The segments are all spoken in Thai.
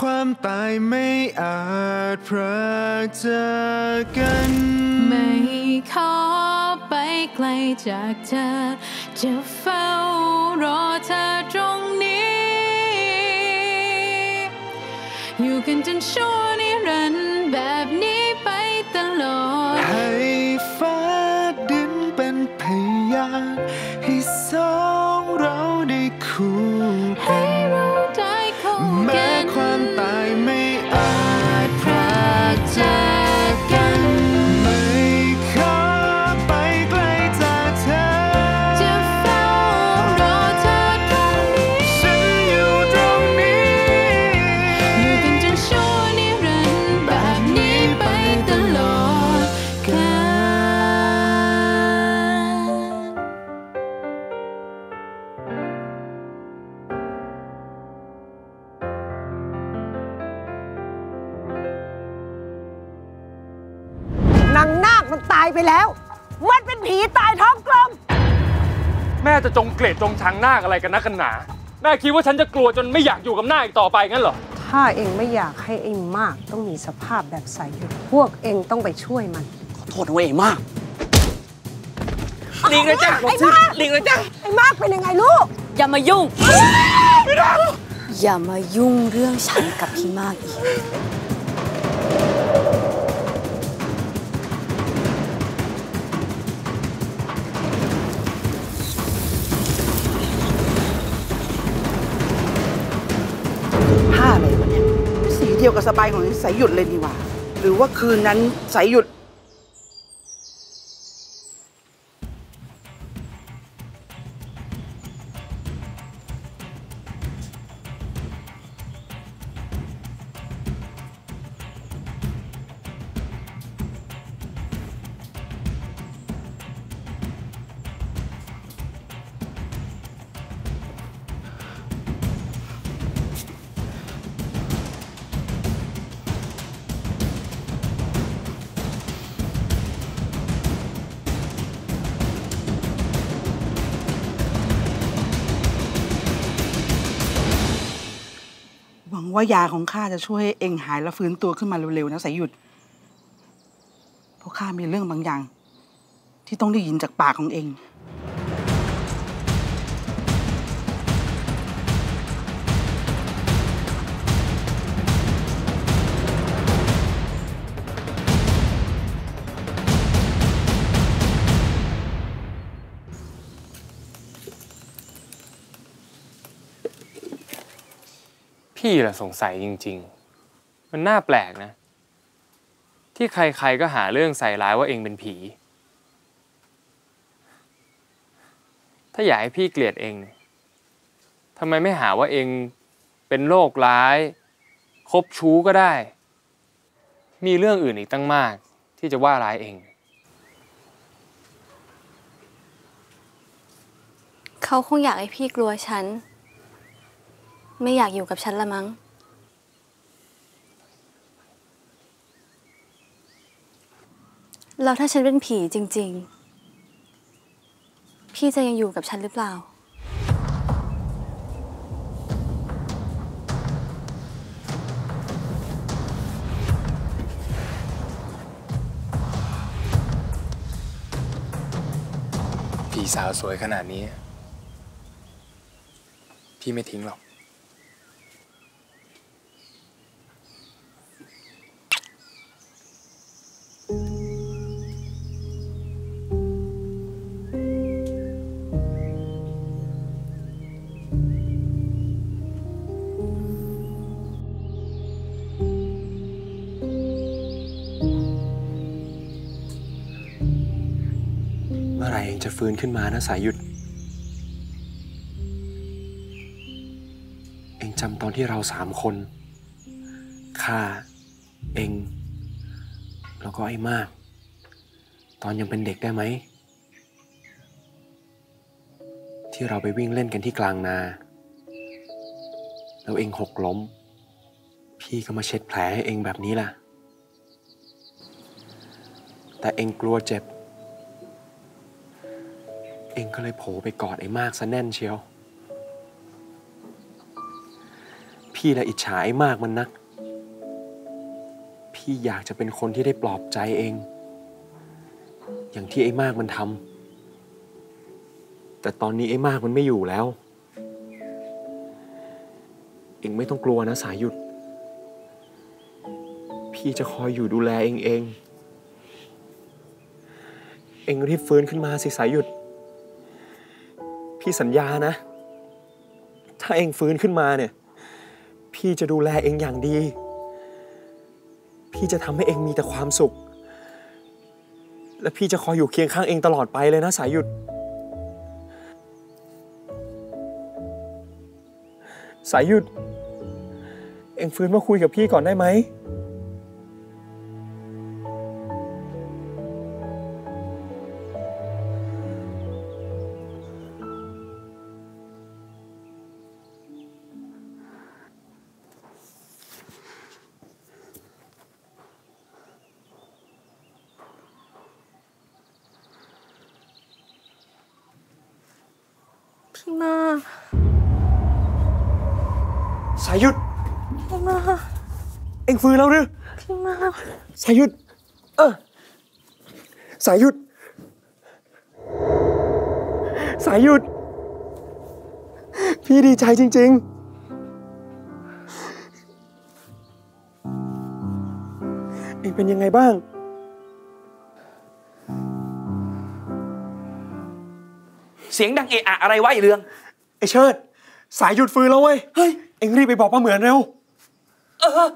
ความตายไม่อาจพรากจากกัน ไม่ขอไปไกลจากเธอ จะเฝ้ารอเธอตรงนี้ อยู่กันจนชั่ว จะจงเกลียดจงชังนาคอะไรกันนักกันหนา แม่คิดว่าฉันจะกลัวจนไม่อยากอยู่กับนาคอีกต่อไปงั้นเหรอ ถ้าเองไม่อยากให้ไอ้มากต้องมีสภาพแบบใสหยุดพวกเองต้องไปช่วยมันโทษนะเว้ยมากลิงเลยจ้ะไอ้มาก ลิงเลยจ้ะไอ้มากเป็นยังไงลูก อย่ามายุ่ง อย่ามายุ่งเรื่องฉันกับพี่มากอีก กับสบายของสายหยุดเลยดีกว่า หรือว่าคืนนั้นสายหยุด ว่ายาของข้าจะช่วยเองหายและฟื้นตัวขึ้นมาเร็วๆนะสายหยุด เพราะข้ามีเรื่องบางอย่าง ที่ต้องได้ยินจากปากของเอง พี่แหละสงสัยจริง ๆ มันน่าแปลกนะ ที่ใครๆก็หาเรื่องใส่ร้ายว่าเองเป็นผี ถ้าอยากให้พี่เกลียดเองเนี่ยทำไมไม่หาว่าเองเป็นโรคร้าย คบชู้ก็ได้ มีเรื่องอื่นอีกตั้งมาก ที่จะว่าร้ายเอง เขาคงอยากให้พี่กลัวฉัน ไม่อยากอยู่กับฉันละมั้ง แล้วถ้าฉันเป็นผีจริง ๆ พี่จะยังอยู่กับฉันหรือเปล่า พี่สาวสวยขนาดนี้ พี่ไม่ทิ้งหรอก จะฟื้นขึ้นมานะสายหยุด เองจำตอนที่เราสามคนข้าเอง แล้วก็ไอ้มาก ตอนยังเป็นเด็กได้ไหม ที่เราไปวิ่งเล่นกันที่กลางนา แล้วเองหกล้ม พี่ก็มาเช็ดแผลให้เองแบบนี้ล่ะ แต่เองกลัวเจ็บ เองก็เลยโผล่ไปกอดไอ้มากซะแน่นเชียว พี่ละอิจฉาไอ้มากมันนัก พี่อยากจะเป็นคนที่ได้ปลอบใจเอง อย่างที่ไอ้มากมันทำ แต่ตอนนี้ไอ้มากมันไม่อยู่แล้ว เองไม่ต้องกลัวนะสายหยุด พี่จะคอยอยู่ดูแลเองเอง เองรีบฟื้นขึ้นมาสิสายหยุด พี่สัญญานะ ถ้าเองฟื้นขึ้นมาเนี่ย พี่จะดูแลเองอย่างดี พี่จะทำให้เองมีแต่ความสุข และพี่จะคอยอยู่เคียงข้างเองตลอดไปเลยนะสายหยุด สายหยุด เองฟื้นมาคุยกับพี่ก่อนได้ไหม ฟื้นแล้วหรือพี่มากสายหยุด เออ สายหยุด สายหยุด พี่ดีใจจริง ๆ เองเป็นยังไงบ้างเสียงดังเอะอะอะไรวะไอเรือง ไอเชิด สายหยุดฟื้นแล้วเว้ย เฮ้ย เอ็งรีบไปบอกป้าเหมือนเร็ว เออ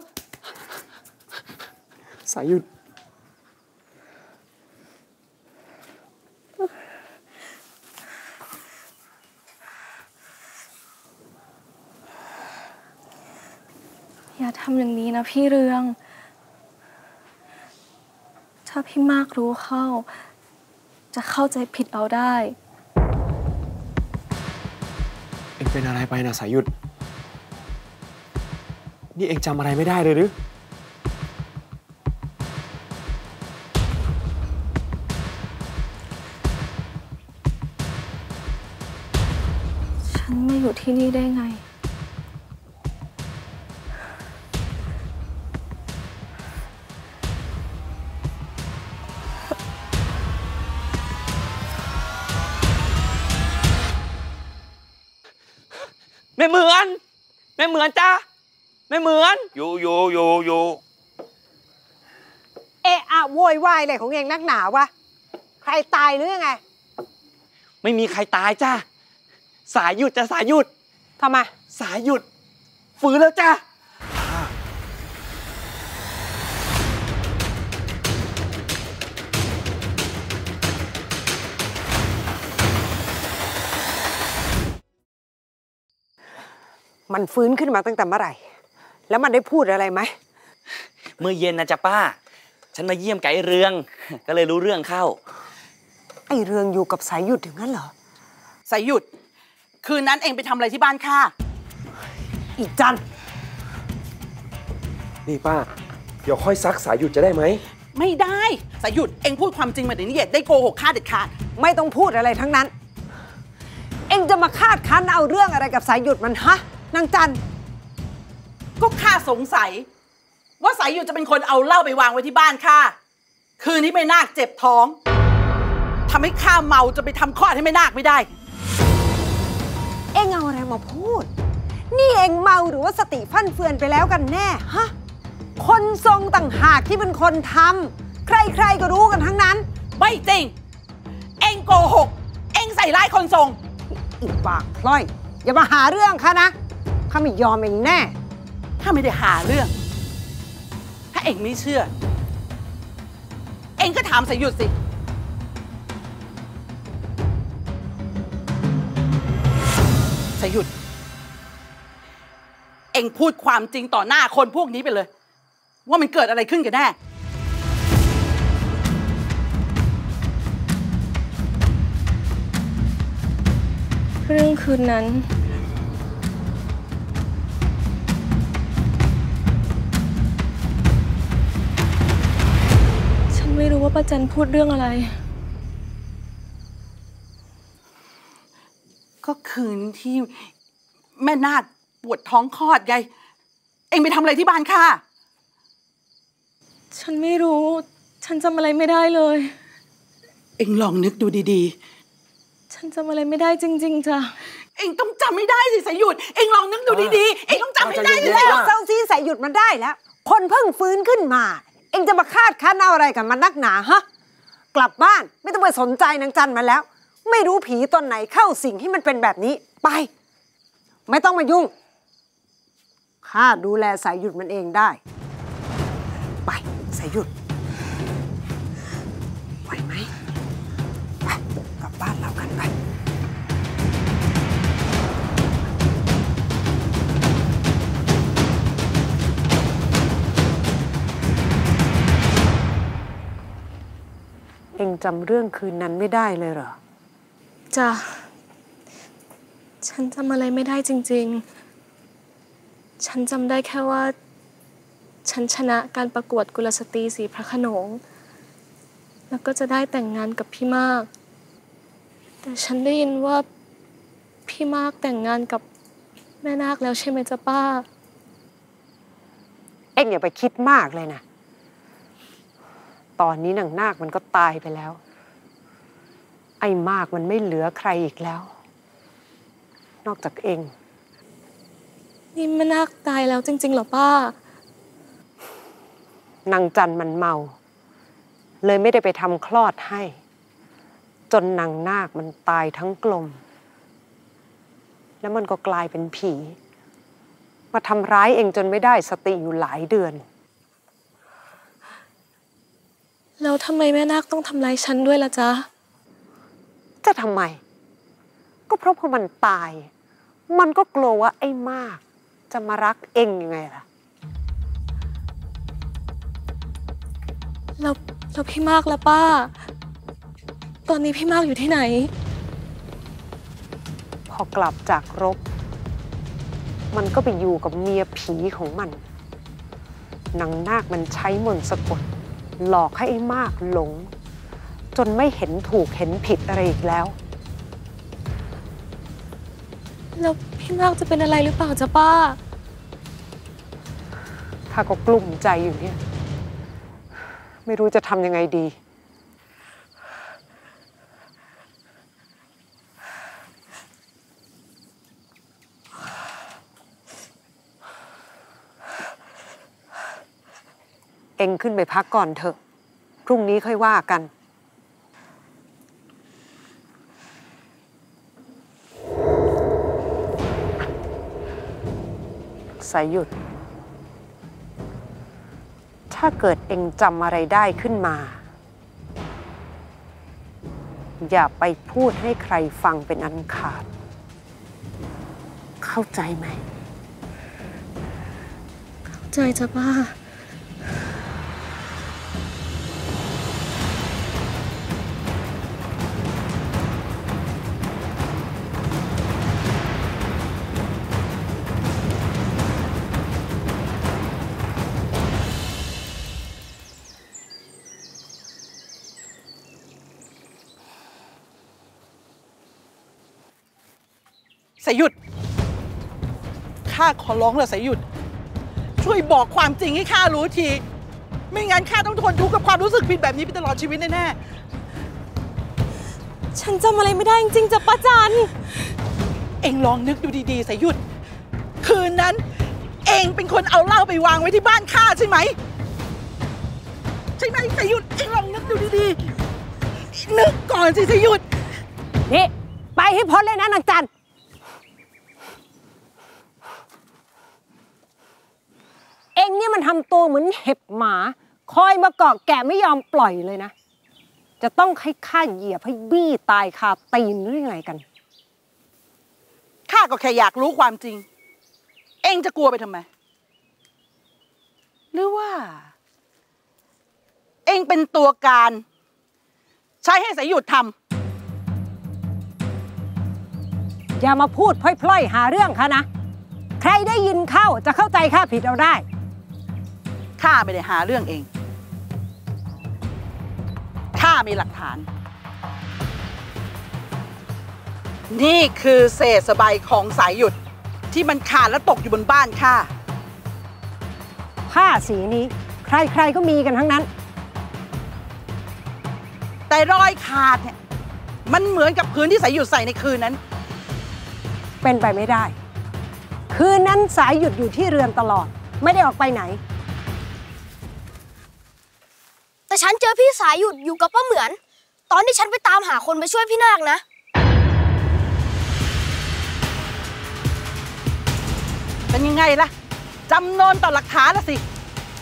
สายหยุด อย่าทำอย่างนี้นะพี่เรือง ถ้าพี่มากรู้เข้า จะเข้าใจผิดเอาได้ เอ็งเป็นอะไรไปนะสายหยุด นี่เอ็งจำอะไรไม่ได้เลยหรือ แม่เหมือนจ้าแม่เหมือน อยู่อยู่อยู่อยู่เอะอะโวยวายอะไรของเองนักหนาวะใครตายหรือยังไง ไม่มีใครตายจ้าสายหยุดจ้าสายหยุดทำไม สายหยุด ฟื้นแล้วจ้า มันฟื้นขึ้นมาตั้งแต่เมื่อไหร่ แล้วมันได้พูดอะไรไหมเมื่อเย็นนะจ้าป้า ฉันมาเยี่ยมไก่เรือง ก็เลยรู้เรื่องเข้า ไอเรืองอยู่กับสายหยุดอย่างนั้นเหรอ สายหยุด คืนนั้นเองไปทำอะไรที่บ้านข้าอีจันนี่ป้า เดี๋ยวค่อยซักสายหยุดจะได้ไหม ไม่ได้ สายหยุดเองพูดความจริงมาเดี๋ยวนี้อย่าได้โกหกข้าเด็ดขาด ไม่ต้องพูดอะไรทั้งนั้น เองจะมาคาดคั้นเอาเรื่องอะไรกับสายหยุดมันฮะ นางจันก็ข้าสงสัย ว่าสายหยุดจะเป็นคนเอาเหล้าไปวางไว้ที่บ้านข้าคืนนี้แม่นาคเจ็บท้องทำให้ข้าเมาจะไปทำคลอดให้แม่นาคไม่ได้ เองเอาอะไรมาพูด นี่เองเมาหรือว่าสติฟั่นเฟือนไปแล้วกันแน่ฮะคนทรงต่างหากที่เป็นคนทำใครๆก็รู้กันทั้งนั้น ไม่จริง เองโกหก เองใส่ร้ายคนทรงอีปากพล่อย อย่ามาหาเรื่องข้านะ ข้าไม่ยอมเองแน่ถ้าไม่ได้หาเรื่อง ถ้าเองไม่เชื่อ เองก็ถามสายหยุดสิสายหยุด เองพูดความจริงต่อหน้าคนพวกนี้ไปเลย ว่ามันเกิดอะไรขึ้นกันแน่เรื่องคืนนั้น ป้าจันพูดเรื่องอะไร ก็คืนที่แม่นาดปวดท้องคลอดไงองไปทำอะไรที่บ้านข้าฉันไม่รู้ ฉันจำอะไรไม่ได้เลย เองลองนึกดูดีฉันจำอะไรไม่ได้จริง ๆจ้ะๆเองต้องจำไม่ได้สิสายหยุด เองลองนึกดูดีๆ เองต้องจำไม่ได้เลิแล้วกเศร้าซีใส่หยุดมันได้แล้ว คนเพิ่งฟื้นขึ้นมา เองจะมาคาดคั้นเอาอะไรกับมันนักหนาฮะกลับบ้านไม่ต้องไปสนใจนางจันมันแล้ว ไม่รู้ผีตนไหนเข้าสิ่งให้มันเป็นแบบนี้ไป ไม่ต้องมายุ่งข้าดูแลสายหยุดมันเองได้ ไปสายหยุดไหวไหมไปกลับบ้านเรากันไป เองจำเรื่องคืนนั้นไม่ได้เลยเหรอจ้ะฉันจำอะไรไม่ได้จริง ๆ ฉันจำได้แค่ว่า ฉันชนะการประกวดกุลสตรีสีพระโขนง แล้วก็จะได้แต่งงานกับพี่มาก แต่ฉันได้ยินว่าพี่มากแต่งงานกับแม่นาคแล้วใช่ไหมจ๊ะป้า เอ็งอย่าไปคิดมากเลยนะ ตอนนี้นางนาคมันก็ตายไปแล้ว ไอ้มากมันไม่เหลือใครอีกแล้ว นอกจากเอง นี่แม่นาคตายแล้วจริง ๆ เหรอป้านางจันมันเมา เลยไม่ได้ไปทำคลอดให้ จนนางนาคมันตายทั้งกลม แล้วมันก็กลายเป็นผี มาทำร้ายเองจนไม่ได้สติอยู่หลายเดือน แล้วทำไมแม่นาคต้องทำร้ายฉันด้วยล่ะจ๊ะ จะทำไม ก็เพราะพอมันตาย มันก็กลัวว่าไอ้มาก จะมารักเองยังไงล่ะ แล้วแล้วพี่มากล่ะป้า ตอนนี้พี่มากอยู่ที่ไหน พอกลับจากรบ มันก็ไปอยู่กับเมียผีของมันนางนาคมันใช้มนต์สะกด หลอกให้ไอ้มากหลง จนไม่เห็นถูกเห็นผิดอะไรอีกแล้ว แล้วพี่มากจะเป็นอะไรหรือเปล่าจ๊ะป้า ข้าก็กลุ้มใจอยู่เนี่ย ไม่รู้จะทำยังไงดี องขึ้นไปพักก่อนเถอะ พรุ่งนี้ค่อยว่ากัน สายหยุด ถ้าเกิดเองจำอะไรได้ขึ้นมา อย่าไปพูดให้ใครฟังเป็นอันขาด เข้าใจไหม เข้าใจจ้ะป้าายหยุด ข้าขอร้องเลยสายหยุด ช่วยบอกความจริงให้ข้ารู้ที ไม่งั้นข้าต้องทนทุกข์กับความรู้สึกผิดแบบนี้ไปตลอดชีวิตแน่ๆ ฉันจำอะไรไม่ได้จริงๆจ้ะป้าจัน เองลองนึกดูดีๆสายหยุด คืนนั้น เองเป็นคนเอาเหล้าไปวางไว้ที่บ้านข้าใช่ไหม ใช่ไหมสายหยุดเองลองนึกดูดีๆนึกก่อนสิสายหยุดนี่ไปให้พ้นเลยนะนางจัน เอ็งเนี่ยมันทำตัวเหมือนเห็บหมา คอยมาเกาะแกะไม่ยอมปล่อยเลยนะ จะต้องให้ข้าเหยียบให้บี้ตายคาตีนหรือยังไงกันข้าก็แค่อยากรู้ความจริง เองจะกลัวไปทำไม หรือว่า เองเป็นตัวการ ใช้ให้สายหยุดทอย่ามาพูดพล่อยๆ หาเรื่องค่ะนะ ใครได้ยินเข้าจะเข้าใจข้าผิดเอาได้ำ ข้าไม่ได้หาเรื่องเอง ข้ามีหลักฐาน นี่คือเศษสบายของสายหยุดที่มันขาดและตกอยู่บนบ้านข้า ผ้าสีนี้ ใครๆก็มีกันทั้งนั้น แต่รอยขาดเนี่ยมันเหมือนกับพื้นที่สายหยุดใส่ในคืนนั้น เป็นไปไม่ได้ คืนนั้นสายหยุดอยู่ที่เรือนตลอด ไม่ได้ออกไปไหน แต่ฉันเจอพี่สายหยุดอยู่กับป้าเหมือน ตอนที่ฉันไปตามหาคนมาช่วยพี่นาคนะเป็นยังไงล่ะจำนนต่อหลักฐานละสิ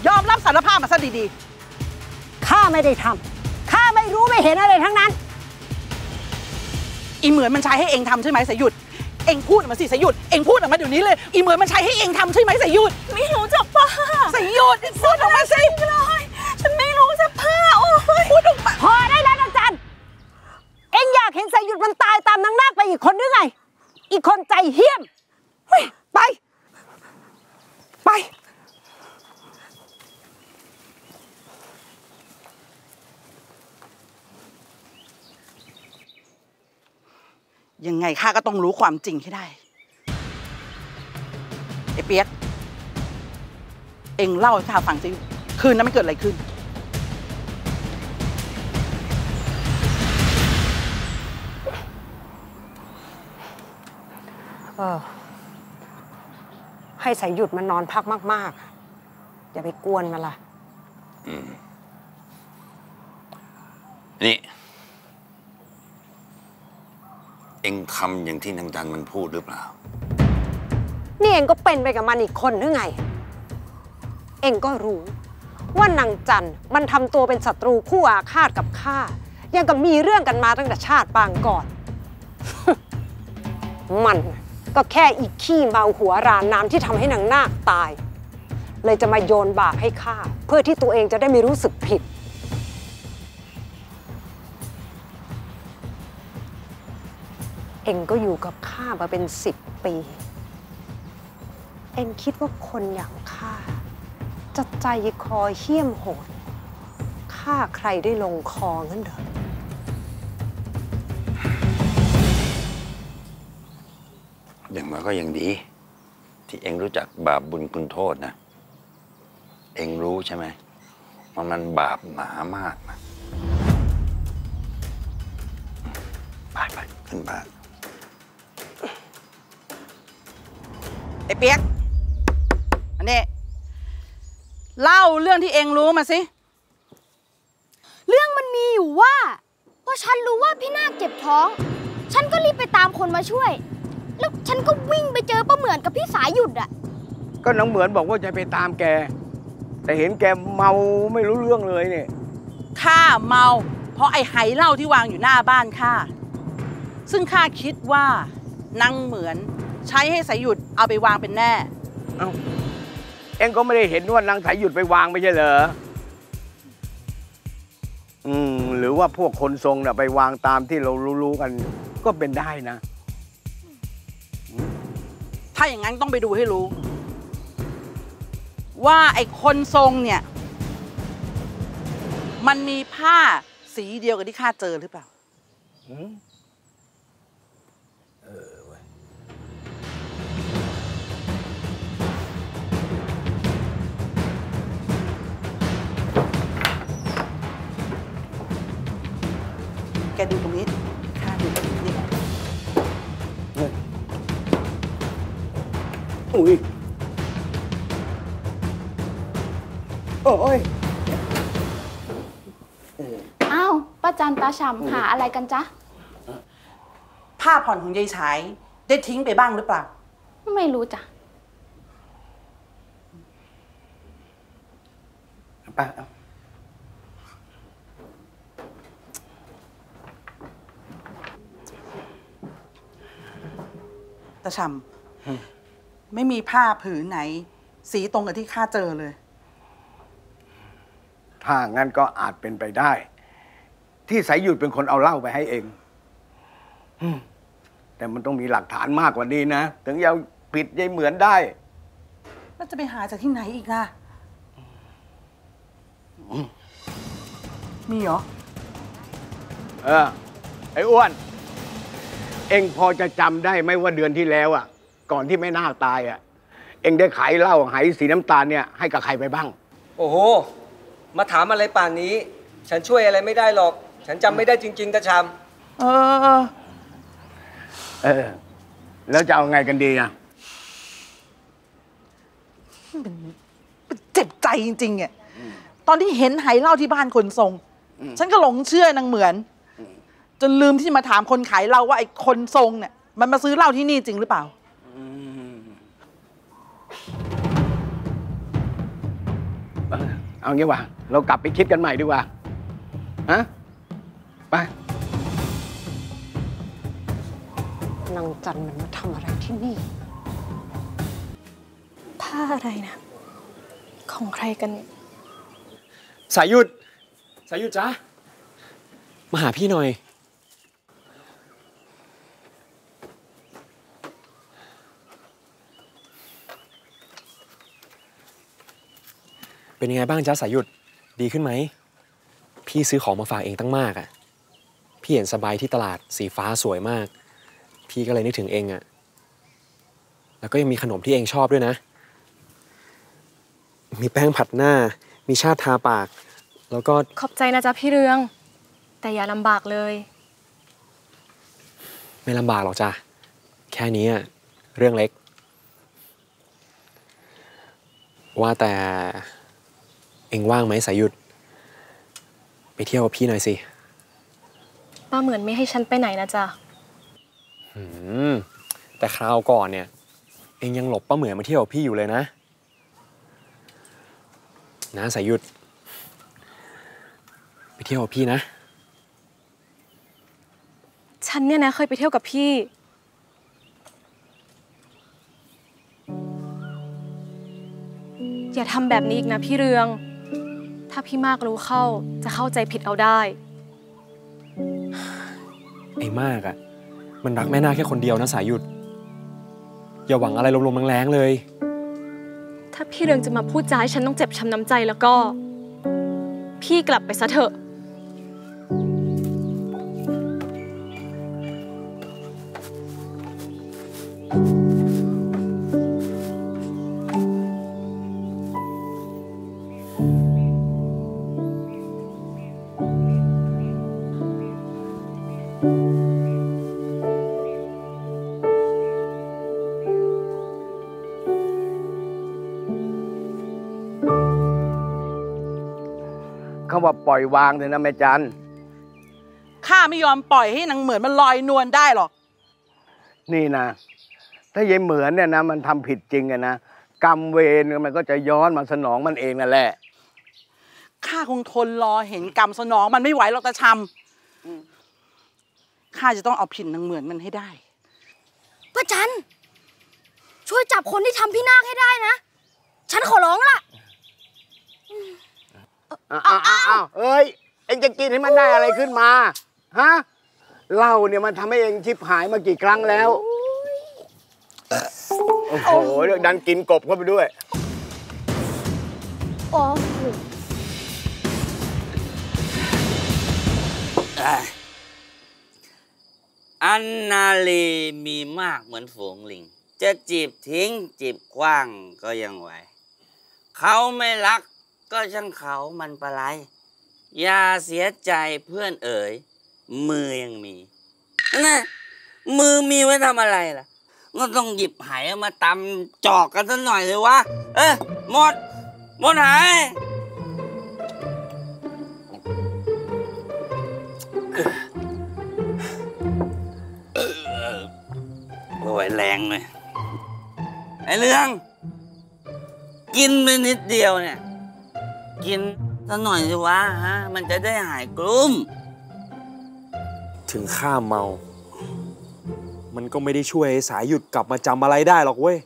ยอมรับสารภาพมาซะดีข้าไม่ได้ทำข้าไม่รู้ไม่เห็นอะไรทั้งนั้นๆอีเหมือนมันใช้ให้เองทำใช่ไหมสายหยุดเองพูดออกมาสิสายหยุดเองพูดออกมาเดี๋ยวนี้เลยอีเหมือนมันใช้ให้เองทำใช่ไหมสายหยุดไม่รู้จักป้าสายหยุดพูดออกมาสิเลยฉันไม่รู้จักป้าโอ้ย พอได้แล้วนางจันเอ็งอยากเห็นสายหยุดมันตายตามนางนาคไปอีกคนหรือไง อีกคนใจเหี้ยมเฮ้ยไป ไป ยังไงข้าก็ต้องรู้ความจริงให้ได้ไอ้เปียกเอ็งเล่าให้ข้าฟังสิคืนนั้นไมันเกิดอะไรขึ้น ให้สายหยุดมันนอนพักมาก ๆ อย่าไปกวนมันล่ะนี่ เอ็งทำอย่างที่นางจันมันพูดหรือเปล่า นี่เองก็เป็นไปกับมันอีกคนหรือไง เองก็รู้ ว่านางจันมันทำตัวเป็นศัตรูคู่อาฆาตกับข้ายังกับมีเรื่องกันมาตั้งแต่ชาติปางก่อน มัน ก็แค่อีกขี้เมาหัวรานน้ำที่ทำให้นางนาคตาย เลยจะมาโยนบาปให้ข้าเพื่อที่ตัวเองจะได้ไม่รู้สึกผิด เองก็อยู่กับข้ามาเป็นสิบปี เอ็งคิดว่าคนอย่างข้าจะใจคอเหี้ยมโหดฆ่าใครได้ลงคองั้นเหรอ ก็ยังดี ที่เองรู้จักบาปบุญคุณโทษนะ เองรู้ใช่ไหมว่ามันบาปหนามากนะไปไปขึ้นบ้านไอ้เปียกอันนี้เล่าเรื่องที่เองรู้มาสิ เรื่องมันมีอยู่ว่าพอฉันรู้ว่าพี่นาคเจ็บท้อง ฉันก็รีบไปตามคนมาช่วย แล้วฉันก็วิ่งไปเจอป้าเหมือนกับพี่สายหยุดอะก็น้องเหมือนบอกว่าจะไปตามแก แต่เห็นแกเมาไม่รู้เรื่องเลยเนี่ยข้าเมา เพราะไอ้ไหเหล้าที่วางอยู่หน้าบ้านข้าซึ่งข้าคิดว่านางเหมือนใช้ให้สายหยุดเอาไปวางเป็นแน่ เอ้าเอ็งก็ไม่ได้เห็นว่านางสายหยุดไปวางไม่ใช่เหรออืมหรือว่าพวกคนทรงน่ะไปวางตามที่เรารู้ๆกันก็เป็นได้นะ ถ้าอย่างนั้นต้องไปดูให้รู้ ว่าไอ้คนทรงเนี่ย มันมีผ้าสีเดียวกับที่ข้าเจอหรือเปล่าแกดูตรงนี้ อุ้ยโอ้ยอ้าวป้าจันตาฉ่ำหาอะไรกันจ๊ะ ผ้าผ่อนของยายฉายได้ทิ้งไปบ้างหรือเปล่า ไม่รู้จ้ะป้าตาชำ ไม่มีผ้าผืนไหน สีตรงกับที่ข้าเจอเลย ถ้างั้นก็อาจเป็นไปได้ ที่สายหยุดเป็นคนเอาเหล้าไปให้เองอืมแต่มันต้องมีหลักฐานมากกว่านี้นะ ถึงจะเอาผิดยายเหมือนได้แล้วจะไปหาจากที่ไหนอีกล่ะมีเหรอ เออ ไอ้อ้วน เอ็งพอจะจำได้ไหมว่าเดือนที่แล้วอะ ก่อนที่แม่นาคตายอะ เองได้ขายเหล้าไหสีน้ำตาลเนี่ยให้กับใครไปบ้าง โอ้โห มาถามอะไรป่านนี้ ฉันช่วยอะไรไม่ได้หรอก ฉันจำไม่ได้จริง ๆ ตาชามเออ เออ แล้วจะเอาไงกันดีอะเจ็บใจจริงๆเนี่ยตอนที่เห็นไหเหล้าที่บ้านคนทรง ฉันก็หลงเชื่อนางเหมือน จนลืมที่จะมาถามคนขายเหล้าว่าไอ้คนทรงเนี่ยมันมาซื้อเหล้าที่นี่จริงหรือเปล่า เออเอางี้ว่ะเรากลับไปคิดกันใหม่ดีกว่าฮะไปนางจันมันมาทำอะไรที่นี่ ผ้าอะไรนะ ของใครกันเนี่ยสายหยุด สายหยุดจ้ามาหาพี่หน่อย เป็นยังไงบ้างจ้าสายหยุดดีขึ้นไหม พี่ซื้อของมาฝากเองตั้งมากอะ่ะ พี่เห็นสบายที่ตลาดสีฟ้าสวยมาก พี่ก็เลยนึกถึงเองอะ่ะ แล้วก็ยังมีขนมที่เองชอบด้วยนะ มีแป้งผัดหน้า มีชาติทาปาก แล้วก็ขอบใจนะจ๊ะพี่เรือง แต่อย่าลำบากเลย ไม่ลำบากหรอกจ้ะแค่นี้อะเรื่องเล็ก ว่าแต่ เองว่างไหมสายหยุด ไปเที่ยวกับพี่หน่อยสิป้าเหมือนไม่ให้ฉันไปไหนนะจ๊ะอืมแต่คราวก่อนเนี่ย เองยังหลบป้าเหมือนมาเที่ยวกับพี่อยู่เลยนะ นะสายหยุด ไปเที่ยวกับพี่นะ ฉันเนี่ยนะเคยไปเที่ยวกับพี่อย่าทำแบบนี้อีกนะพี่เรือง ถ้าพี่มากรู้เข้าจะเข้าใจผิดเอาได้ ไอ้มากอะ่ะมันรักแม่นาคแค่คนเดียวนะสายหยุด อย่าหวังอะไรลมๆแรงๆเลย ถ้าพี่เรืองจะมาพูดจาให้ฉันต้องเจ็บช้ำน้ำใจแล้วก็ พี่กลับไปซะเถอะ ปล่อยวางเลยนะแม่จันข้าไม่ยอมปล่อยให้นางเหมือนมันลอยนวลได้หรอก นี่นะ ถ้ายายเหมือนเนี่ยนะมันทำผิดจริงอะนะกรรมเวรมันก็จะย้อนมาสนองมันเองนั่นแหละข้าคงทนรอเห็นกรรมสนองมันไม่ไหวหรอกตาชำข้าจะต้องเอาผิดนางเหมือนมันให้ได้ป้าจันช่วยจับคนที่ทำพี่นาคให้ได้นะ ฉันขอร้องล่ะ อ้าวอ้าวอ้าวเอ้ย เอ็งจะกินให้มันได้อะไรขึ้นมา ฮะเหล้าเนี่ยมันทำให้เองชิบหายมากี่ครั้งแล้ว โอ้โหเรื่องดันกินกบเข้าไปด้วย โอ้โหอันนาลีมีมากเหมือนฝูงลิง จะจีบทิ้งจีบคว้างก็ยังไหว เขาไม่รัก ก็ช่างเขามันปะไรอย่าเสียใจเพื่อนเอ๋ย มือยังมีนะมือมีไว้ทำอะไรล่ะ ก็ต้องหยิบไหเอามาตำจอกกันสักหน่อยเลยวะ เอ้ยหมด หมดหายโอ้ยแรงเลย ไอ้เรื่อง กินไปนิดเดียวเนี่ย กินสักหน่อยสิวะฮะ มันจะได้หายกลุ้ม ถึงข้าเมา มันก็ไม่ได้ช่วยให้สายหยุดกลับมาจำอะไรได้หรอกเว้ย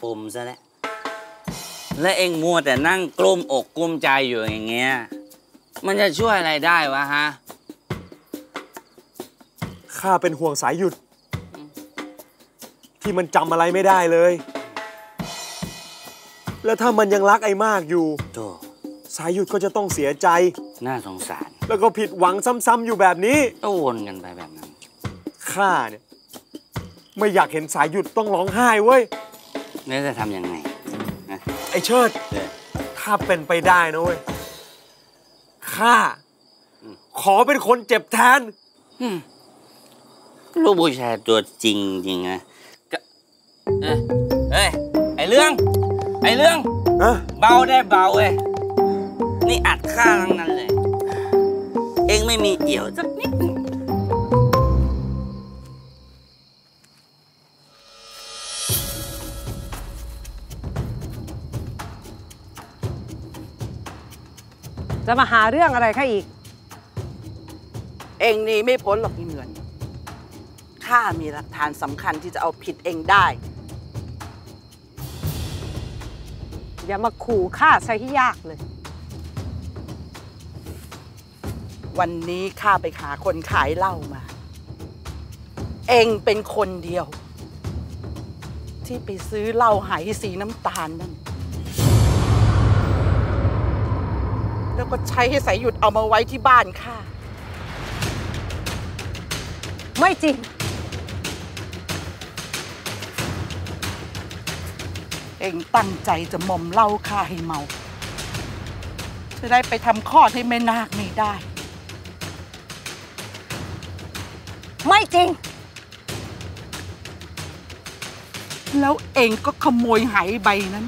ปุ่มซะแล้ว และเองมัวแต่นั่งกลุ้มอกกลุ้มใจอยู่อย่างเงี้ย มันจะช่วยอะไรได้วะฮะ ข้าเป็นห่วงสายหยุด ที่มันจำอะไรไม่ได้เลย แล้วถ้ามันยังรักไอ้มากอยู่ โธ่สายหยุดก็จะต้องเสียใจ น่าสงสาร แล้วก็ผิดหวังซ้ำๆอยู่แบบนี้ ก็วนกันไปแบบนั้น ข้าเนี่ย ไม่อยากเห็นสายหยุดต้องร้องไห้เว้ย แล้วจะทำยังไงนะไอเชิด เออถ้าเป็นไปได้นะเว้ย ข้า ขอเป็นคนเจ็บแทนอืมลูกผู้ชายตัวจริงจริงนะก็เอ้ยเฮ้ยไอเรื่อง ไอเรื่องเบาได้เบาเว้ยนี่อัดค่าทั้งนั้นเลย เองไม่มีเอี่ยวสักนิดหนึ่งจะมาหาเรื่องอะไรข้าอีก เองหนี่ไม่พ้นหรอกอีเหมือนข้ามีหลักฐานสำคัญที่จะเอาผิดเองได้ อย่ามาขู่ข้าใช้ที่ยากเลย วันนี้ข้าไปหาคนขายเหล้ามา เองเป็นคนเดียว ที่ไปซื้อเหล้าไหสีน้ำตาลนั่น แล้วก็ใช้ให้สายหยุดเอามาไว้ที่บ้านข้า ไม่จริง เองตั้งใจจะมอมเหล้าข้าให้เมา จะได้ไปทำคลอให้แม่นาคไม่ได้ ไม่จริง แล้วเองก็ขโมยไหใบนั้น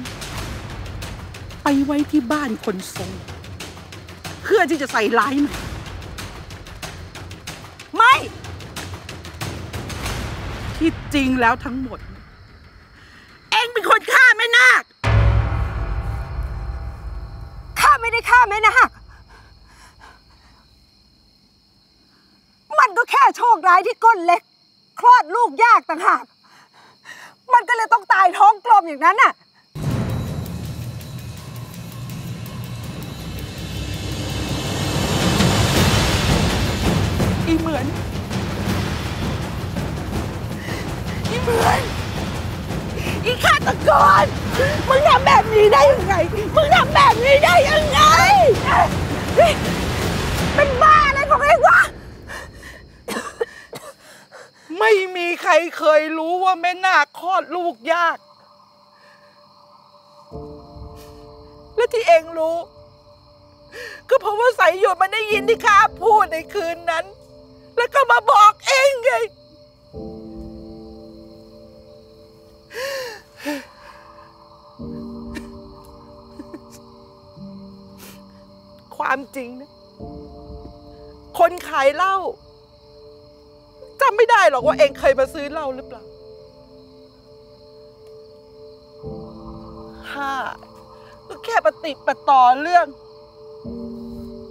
ไปไว้ที่บ้านคนทรง เพื่อที่จะใส่ร้ายมันไม่ ที่จริงแล้วทั้งหมด ร้ายที่ก้นเล็ก คลอดลูกยากต่างหาก มันก็เลยต้องตายท้องกลมอย่างนั้นน่ะ อีเหมือน อีเหมือน อีฆาตกร มึงทำแบบนี้ได้ยังไง มึงทำแบบนี้ได้ยังไง เป็นบ้าอะไรของเองวะ ไม่มีใครเคยรู้ว่าแม่นาคคลอดลูกยาก และที่เองรู้ ก็เพราะว่าสายหยดมันได้ยินที่ข้าพูดในคืนนั้น แล้วก็มาบอกเองไงความจริงนะ คนขายเหล้า จำไม่ได้หรอกว่าเองเคยมาซื้อเหล้าหรือเปล่าข้าก็แค่ปฏิดประต่อเรื่อง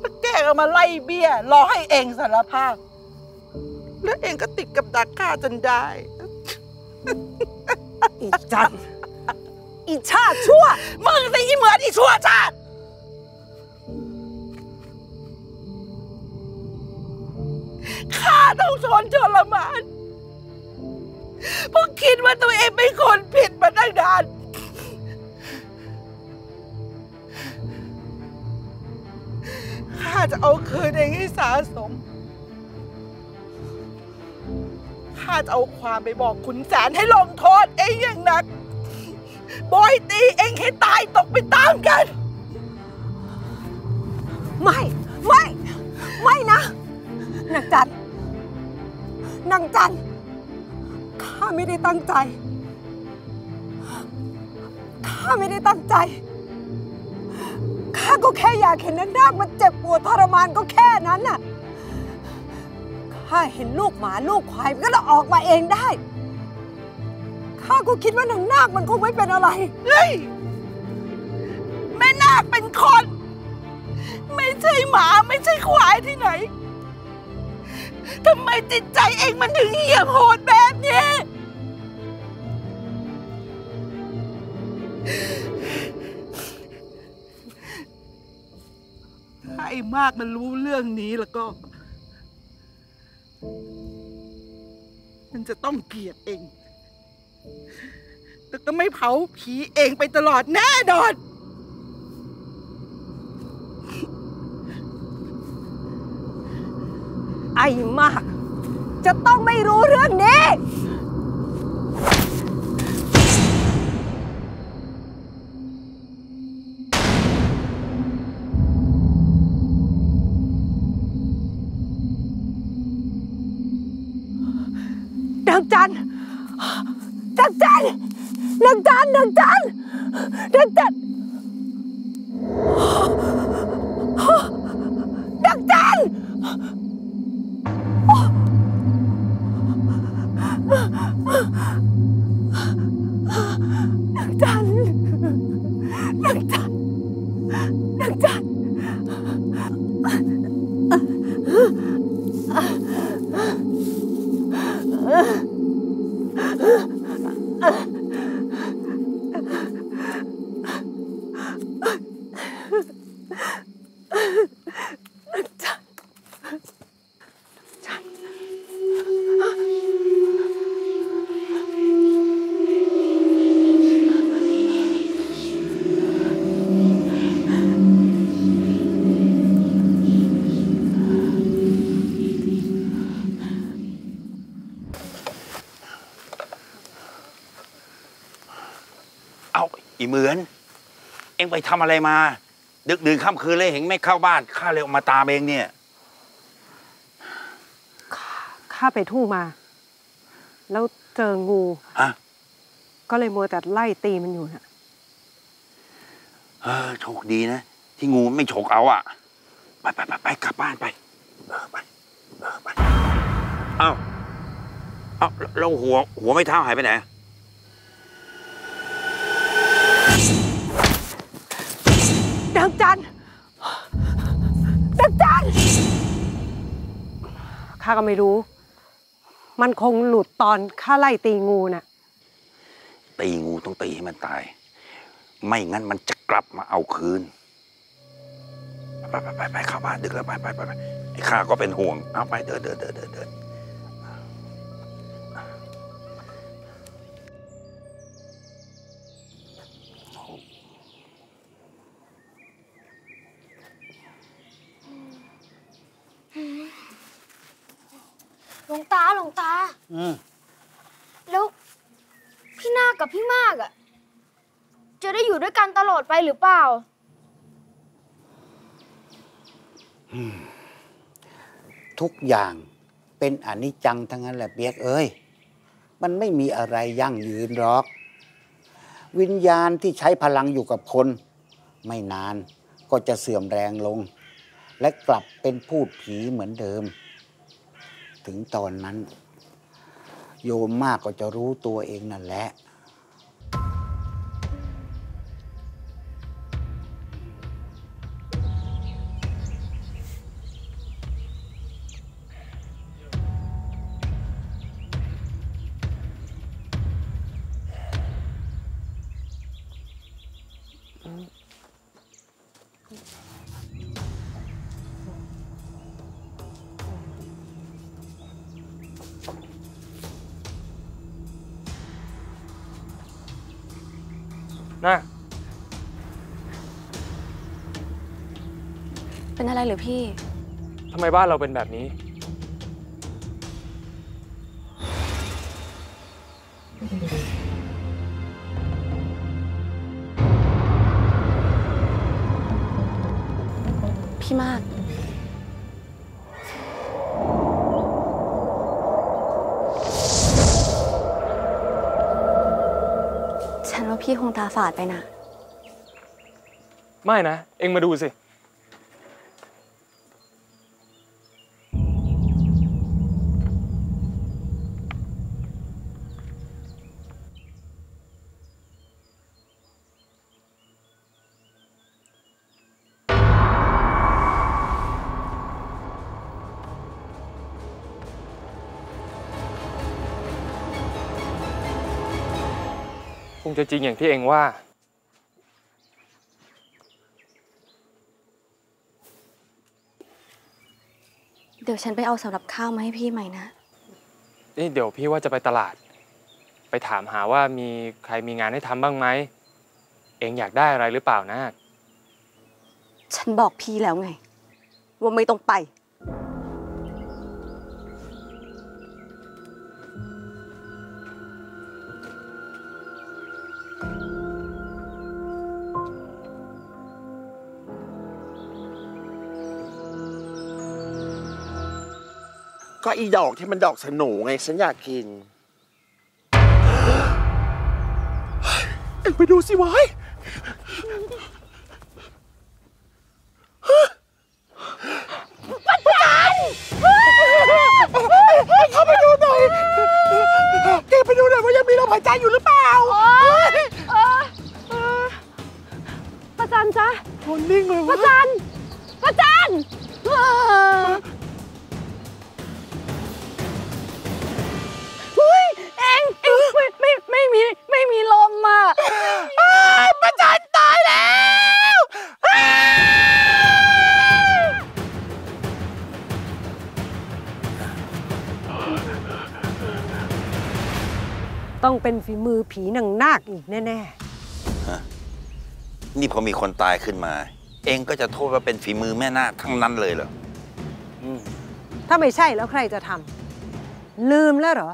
แล้วแกก็มาไล่เบี้ย รอให้เองสารภาพ แล้วเองก็ติดกับดักข้าจนได้ อีจันอีชาติชั่ว มึงสิอีเหมือนอีชั่วชาติ ข้าต้องทนทรมานเพราะคิดว่าตัวเองเป็นคนผิดมาตั้งนานข้าจะเอาคืนเองให้สาสม ข้าจะเอาความไปบอกขุนแสนให้ลงโทษเองอย่างหนัก บอยตีเองให้ตายตกไปตามกัน ไม่ ไม่ ไม่นะนางจัน นางจันข้าไม่ได้ตั้งใจ ข้าไม่ได้ตั้งใจ ข้าก็แค่อยากเห็นนางนาคมันเจ็บปวดทรมานก็แค่นั้นน่ะ ข้าเห็นลูกหมาลูกควายมันก็ต้อออกมาเองได้ ข้าก็คิดว่านางนาคมันคงไม่เป็นอะไร เฮ้ย แม่นาคเป็นคน ไม่ใช่หมาไม่ใช่ควายที่ไหน ทำไมจิตใจเองมันถึงเหี้ยมโหดแบบนี้ ถ้าไอ้มากมันรู้เรื่องนี้แล้วก็ มันจะต้องเกลียดเอง แต่ก็ไม่เผาผีเองไปตลอดแน่นอน ไอ้มาก จะต้องไม่รู้เรื่องนี้นังจันนังจันนังจันนังจันนางจันนางจัน 啊啊 ไปทำอะไรมา ดึกดื่นค่ำคืนเลยเห็นไม่เข้าบ้านข้าเลยออกมาตามเองเนี่ยข้าไปทู่มา แล้วเจองูอะก็เลยมัวแต่ไล่ตีมันอยู่น่ะเออโชคดีนะ ที่งูไม่ฉกเอาอะไปไปไปไปกลับบ้านไป เออไปเออไปเอ้าเอ้าแล้วหัวหัวไม่เท้าหายไปไหนางจันนางจันข้าก็ไม่รู้ มันคงหลุดตอนข้าไล่ตีงูน่ะ ตีงูต้องตีให้มันตาย ไม่งั้นมันจะกลับมาเอาคืน ไปไปไปไปเข้าบ้านดึกแล้วไปไปไปไปไอ้ข้าก็เป็นห่วง เอาไปเดินเดินเดินเดิน หรือเปล่า ทุกอย่างเป็นอนิจจังทั้งนั้นแหละเปียกเอ้ย มันไม่มีอะไรยั่งยืนหรอก วิญญาณที่ใช้พลังอยู่กับคน ไม่นานก็จะเสื่อมแรงลง และกลับเป็นพูดผีเหมือนเดิม ถึงตอนนั้น โยมมากก็จะรู้ตัวเองนั่นแหละ นะเป็นอะไรหรือพี่ ทำไมบ้านเราเป็นแบบนี้าฝาดไปนะ ไม่นะ เอ็งมาดูสิ จะจริงอย่างที่เอ็งว่า เดี๋ยวฉันไปเอาสำหรับข้าวมาให้พี่ใหม่นะ นี่เดี๋ยวพี่ว่าจะไปตลาด ไปถามหาว่ามีใครมีงานให้ทำบ้างไหม เอ็งอยากได้อะไรหรือเปล่านะฉันบอกพี่แล้วไง ว่าไม่ต้องไป ก็อีดอกที่มันดอกสนูไงฉันอยากกินเอ็งไปดูสิวายเข้าไปดูหน่อยไปดูหน่อยว่ายังมีลมหายใจอยู่หรือเปล่าประจันจ้ะทนนิ่งเลยวะประจันประจัน ต้องเป็นฝีมือผีนางนาคอีกแน่นี่พอมีคนตายขึ้นมา เองก็จะโทษว่าเป็นฝีมือแม่นาคทั้งนั้นเลยเหรอๆถ้าไม่ใช่แล้วใครจะทำลืมแล้วเหรอ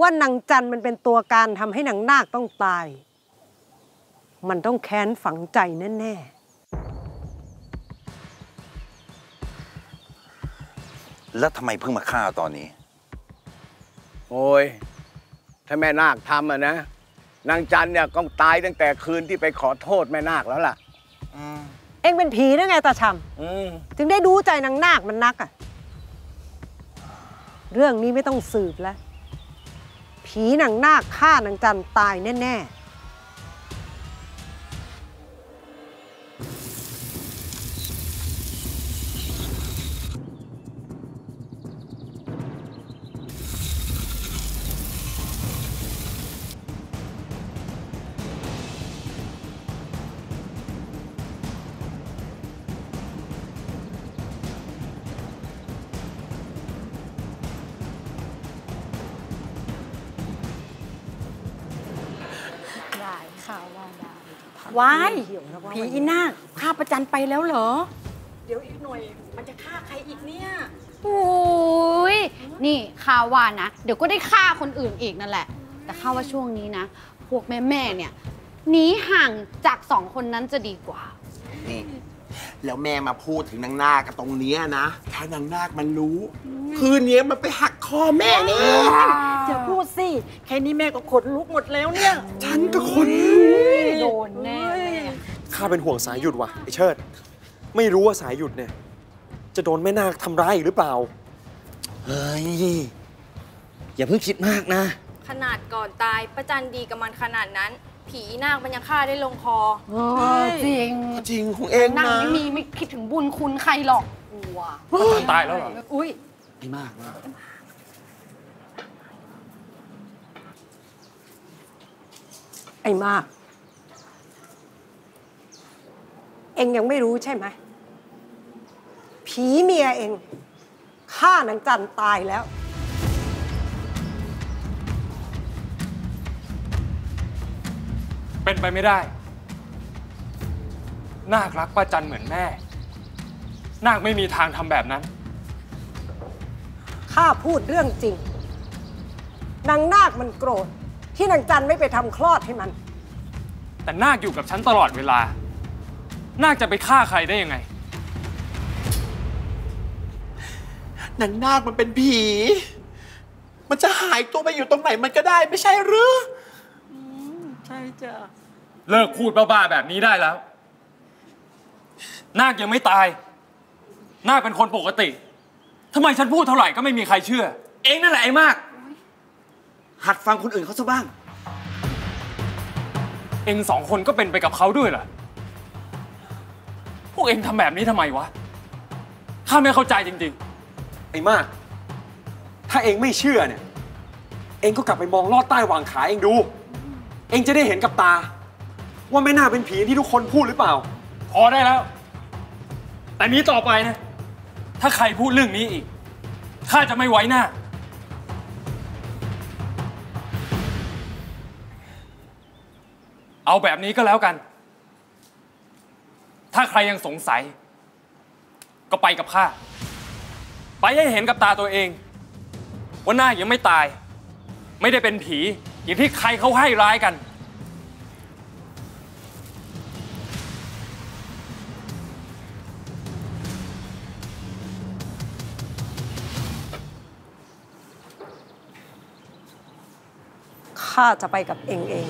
ว่านางจันมันเป็นตัวการทำให้นางนาคต้องตาย มันต้องแค้นฝังใจแน่แล้วทำไมเพิ่งมาฆ่าตอนนี้ โอ้ย ถ้าแม่นาคทำอะนะ นางจันเนี่ยก็ตายตั้งแต่คืนที่ไปขอโทษแม่นาคแล้วล่ะๆเอ็งเป็นผีได้ไงตาชำถึงได้ดูใจนางนาคมันนักอะเรื่องนี้ไม่ต้องสืบแล้ว ผีนางนาคฆ่านางจันตายแน่ ๆ ผีอีนาคฆ่าประจันไปแล้วเหรอ เดี๋ยวอีกหน่อยมันจะฆ่าใครอีกเนี่ยโอ้ยนี่ข้าว่านะ เดี๋ยวก็ได้ฆ่าคนอื่นอีกนั่นแหละ แต่ข้าว่าช่วงนี้นะ พวกแม่ๆเนี่ยหนีห่างจากสองคนนั้นจะดีกว่า นี่แล้วแม่มาพูดถึงนางนาคกับตรงเนี้ยนะ ถ้านางนาคมันรู้ คืนนี้มันไปหักคอแม่แน่อย่าพูดสิ แค่นี้แม่ก็ขนลุกหมดแล้วเนี่ย ฉันก็คนลุกโดนแน่ ข้าเป็นห่วงสายหยุดว่ะไอเชิด ไม่รู้ว่าสายหยุดเนี่ย จะโดนแม่นาคทำร้ายอีกหรือเปล่า เฮ้ย อย่าเพิ่งคิดมากนะ ขนาดก่อนตายประจันดีกับมันขนาดนั้น ผีอีนาคมันยังฆ่าได้ลงคอเออจริงจริงของเองนั่งนะไม่มีไม่คิดถึงบุญคุณใครหรอกกลัวตายแล้วเหรอ อุ้ยไม่มากนะไอ้มาก เอ็งยังไม่รู้ใช่ไหมผีเมียเอ็งฆ่านางจันตายแล้ว เป็นไปไม่ได้ นาครักป้าจันเหมือนแม่ นาคไม่มีทางทำแบบนั้น ข้าพูดเรื่องจริง นางนาคมันโกรธ ที่นางจันไม่ไปทำคลอดให้มัน แต่นาคอยู่กับฉันตลอดเวลา นาคจะไปฆ่าใครได้ยังไง นางนาคมันเป็นผี มันจะหายตัวไปอยู่ตรงไหนมันก็ได้ไม่ใช่หรือใช่จ้ะ เลิกพูดบ้าๆแบบนี้ได้แล้ว นาคยังไม่ตาย นาคเป็นคนปกติทำไมฉันพูดเท่าไหร่ก็ไม่มีใครเชื่อ เองนั่นแหละไอ้มาก หัดฟังคนอื่นเขาซะบ้าง เองสองคนก็เป็นไปกับเขาด้วยเหรอพ วกเองทำแบบนี้ทำไมวะ ข้าไม่เข้าใจจริงไอ้มาก ถ้าเองไม่เชื่อเนี่ย เองก็กลับไปมองลอดใต้หว่างขาเองดู เองจะได้เห็นกับตา ว่าไม่น่าเป็นผีที่ทุกคนพูดหรือเปล่า ๆ พอได้แล้ว แต่นี้ต่อไปนะ ถ้าใครพูดเรื่องนี้อีก ข้าจะไม่ไว้หน้า เอาแบบนี้ก็แล้วกัน ถ้าใครยังสงสัย ก็ไปกับข้า ไปให้เห็นกับตาตัวเอง ว่าหน้าคยังไม่ตาย ไม่ได้เป็นผี อย่างที่ใครเขาให้ร้ายกัน ข้าจะไปกับเองเอง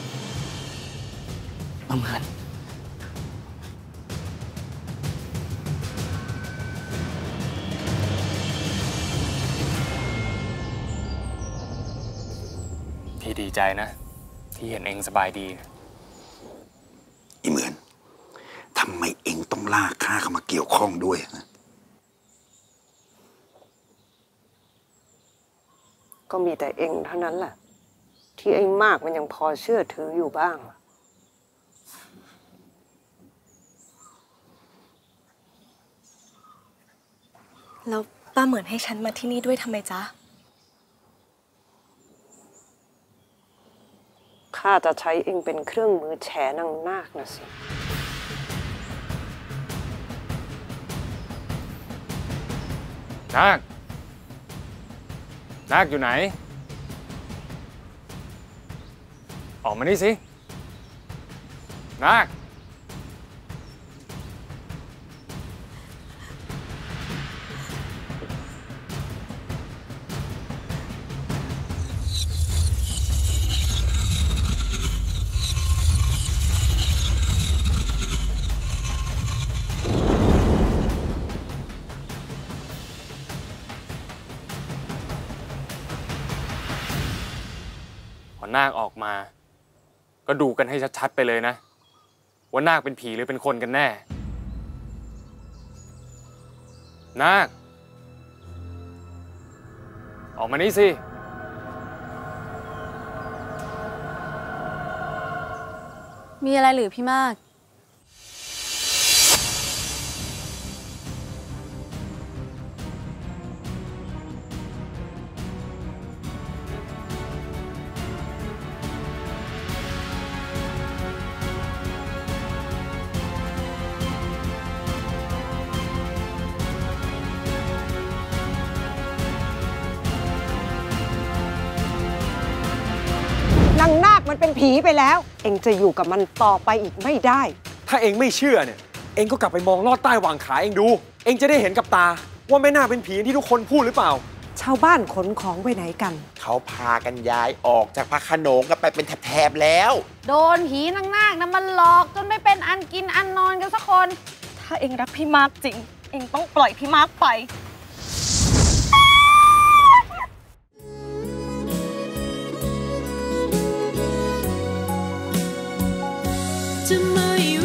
มาเหมือน พี่ดีใจนะ ที่เห็นเองสบายดี อีเหมือนทำไมเองต้องลากข้าเข้ามาเกี่ยวข้องด้วยนะก็มีแต่เองเท่านั้นแหละที่ไอ้มากมันยังพอเชื่อถืออยู่บ้าง แล้วป้าเหมือนให้ฉันมาที่นี่ด้วยทำไมจ๊ะ ข้าจะใช้เองเป็นเครื่องมือแฉนางนาคนะสิ นาค นาคอยู่ไหน ออกมานี่สิ นาค นาคออกมา ก็ดูกันให้ชัดๆไปเลยนะ ว่านาคเป็นผีหรือเป็นคนกันแน่ นาค ออกมานี่สิมีอะไรหรือพี่มาก นาคมันเป็นผีไปแล้ว เองจะอยู่กับมันต่อไปอีกไม่ได้ ถ้าเองไม่เชื่อเนี่ย เองก็กลับไปมองลอดใต้หว่างขาเองดู เองจะได้เห็นกับตา ว่าไม่น่าเป็นผีอย่างที่ทุกคนพูดหรือเปล่า ชาวบ้านขนของไปไหนกัน เขาพากันย้ายออกจากพระโขนงกันไปเป็นแถบๆแล้ว โดนผีนางนาคนะมันหลอกจนไม่เป็นอันกินอันนอนกันสักคน ถ้าเองรักพี่มาร์กจริง เองต้องปล่อยพี่มาร์กไป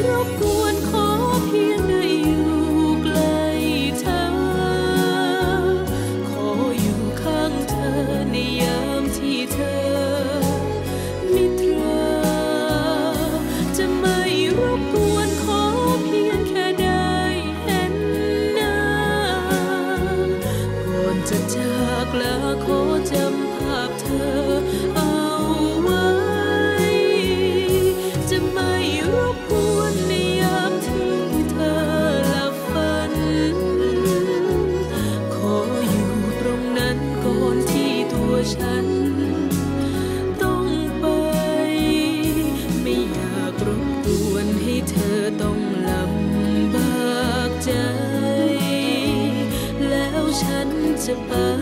รบกวนขอเพียง น